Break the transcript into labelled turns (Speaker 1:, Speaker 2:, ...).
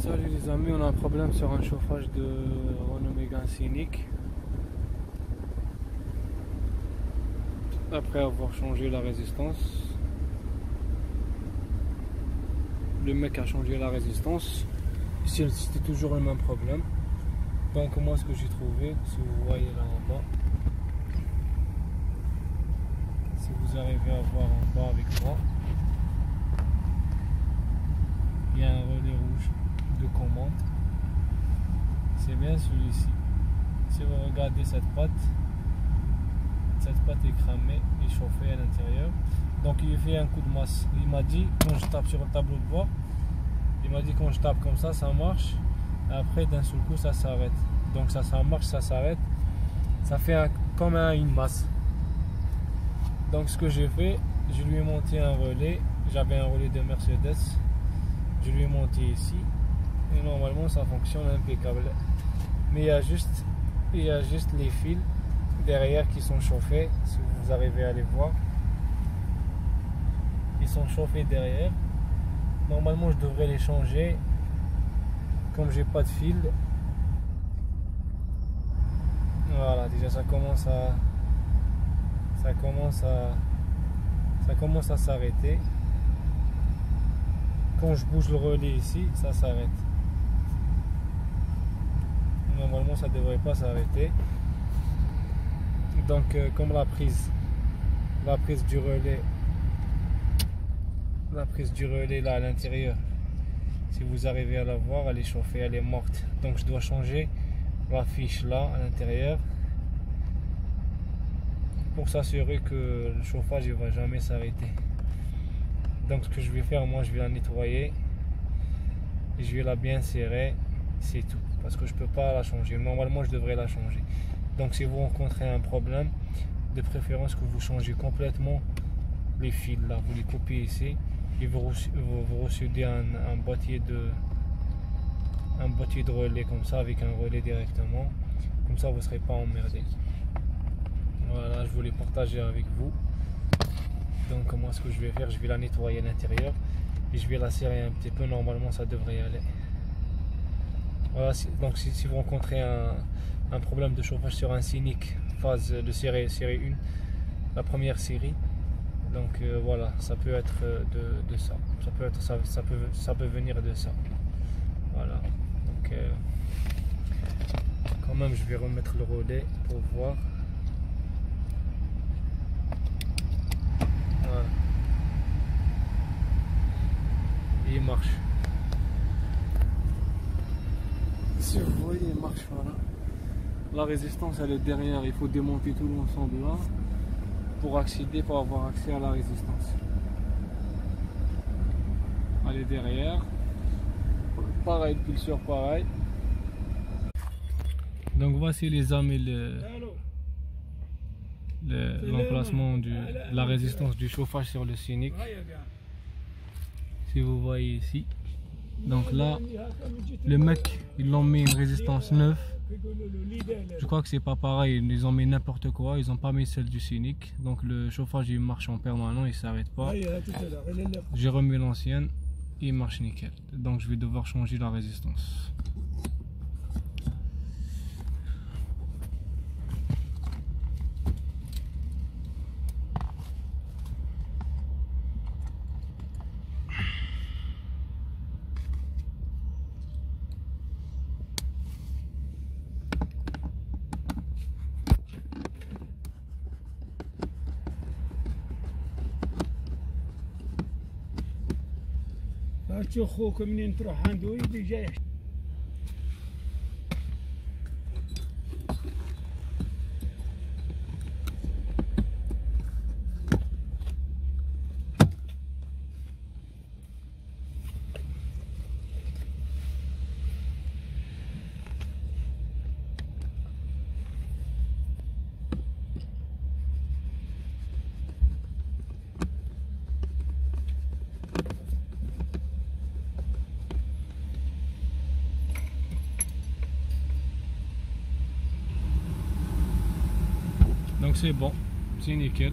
Speaker 1: Salut les amis, on a un problème sur un chauffage de Renault Mégane Scénic. Après avoir changé la résistance, le mec a changé la résistance. C'était toujours le même problème. Donc moi ce que j'ai trouvé, si vous voyez là en bas, si vous arrivez à voir en bas avec moi, il y a un relais rouge de commande. C'est bien celui-ci. Si vous regardez cette patte, cette patte est cramée et chauffée à l'intérieur. Donc il fait un coup de masse. Il m'a dit quand je tape sur le tableau de bord, il m'a dit quand je tape comme ça, ça marche. après d'un seul coup ça s'arrête. Donc ça, ça marche, ça s'arrête. Ça fait comme une masse. Donc ce que j'ai fait, je lui ai monté un relais. J'avais un relais de Mercedes. Je lui ai monté ici et normalement ça fonctionne impeccable. Mais il y a juste, il y a juste les fils derrière qui sont chauffés, si vous arrivez à les voir. Ils sont chauffés derrière. Normalement je devrais les changer. Comme j'ai pas de fil. Voilà, déjà ça commence à. Ça commence à. Ça commence à s'arrêter. Quand je bouge le relais ici, ça s'arrête normalement ça devrait pas s'arrêter. Donc euh, comme la prise, la prise du relais, la prise du relais là à l'intérieur, si vous arrivez à la voir, elle est chauffée, elle est morte. Donc je dois changer la fiche là à l'intérieur pour s'assurer que le chauffage ne va jamais s'arrêter. Donc ce que je vais faire, moi je vais la nettoyer et je vais la bien serrer, c'est tout parce que je peux pas la changer. Normalement, je devrais la changer. Donc, si vous rencontrez un problème, de préférence que vous changez complètement les fils là, vous les coupez ici et vous, vous, un, boîtier de un boîtier de relais comme ça avec un relais directement. Comme ça, vous ne serez pas emmerdé. Voilà, je voulais partager avec vous. Donc, moi, ce que je vais faire, je vais la nettoyer à l'intérieur et je vais la serrer un petit peu. Normalement, ça devrait aller. Voilà, donc si, vous rencontrez un, problème de chauffage sur un Cynic phase de série, série 1, la première série, donc euh, voilà, ça peut être de, ça. Ça peut, être, ça, peut, ça peut venir de ça. Voilà. Donc euh, quand même je vais remettre le relais pour voir. Voilà. Et il marche. Si vous voyez, il marche voilà. La résistance elle est derrière, il faut démonter tout l'ensemble là pour accéder, pour avoir accès à la résistance. Elle est derrière. Pareil, pulseur pareil. Donc voici les amis l'emplacement de la résistance du chauffage sur le Scénic. Si vous voyez ici. Donc là, le mec, ils l'ont mis une résistance neuve. Je crois que c'est pas pareil, ils ont mis n'importe quoi, ils ont pas mis celle du Cynic. Donc le chauffage il marche en permanent, il s'arrête pas. J'ai remis l'ancienne, il marche nickel. Donc je vais devoir changer la résistance. هاتشي خوك منين تروح؟ عندو يدي جاي. Donc c'est bon, c'est nickel.